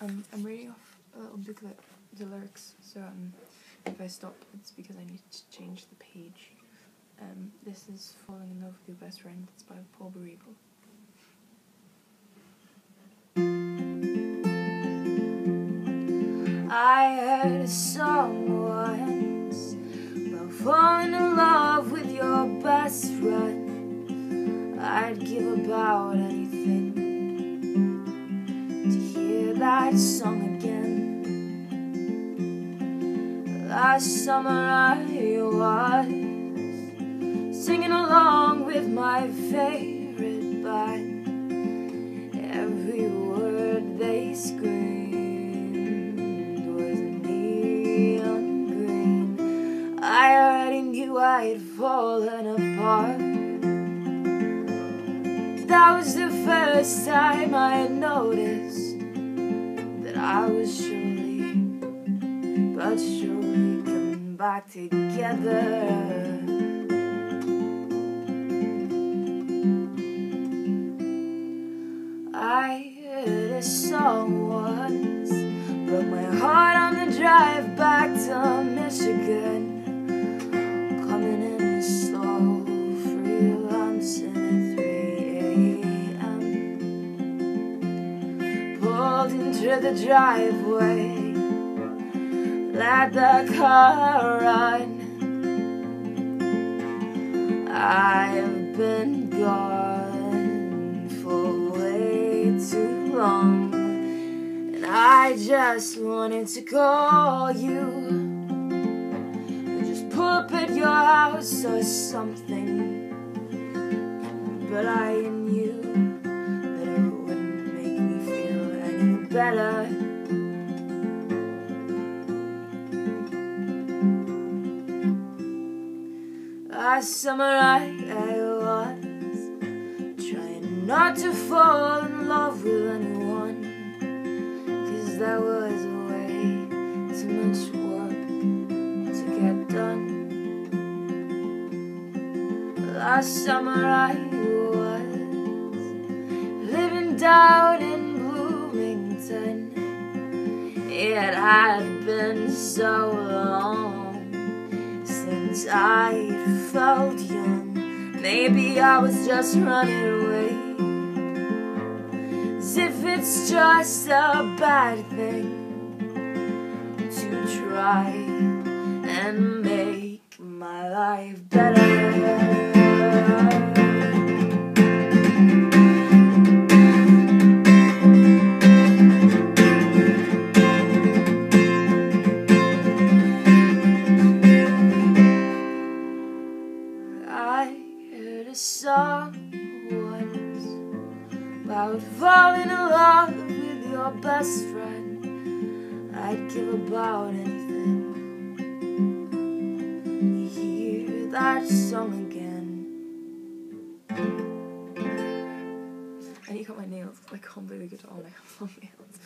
Um, I'm reading off a little booklet, the lyrics, so um, if I stop, it's because I need to change the page. Um, this is Falling in Love with Your Best Friend. It's by Paul Baribeau. I heard a song once about falling in love with your best friend. I'd give about anything that song again. Last summer I was singing along with my favorite band. Every word they screamed was neon green. I already knew I'd fallen apart. That was the first time I noticed I was surely, but surely coming back together. I heard a song The driveway, let the car run. I've been gone for way too long, and I just wanted to call you. Just pull up at your house or something, but I better. Last summer I, I was trying not to fall in love with anyone Cause there was way too much work to get done Last summer I was living down Bloomington It had been so long since I felt young. Maybe I was just running away. As if it's just a bad thing to try and make falling in love with your best friend. I'd give about anything to hear that song again. I need to cut my nails. I can't believe I get have long nails.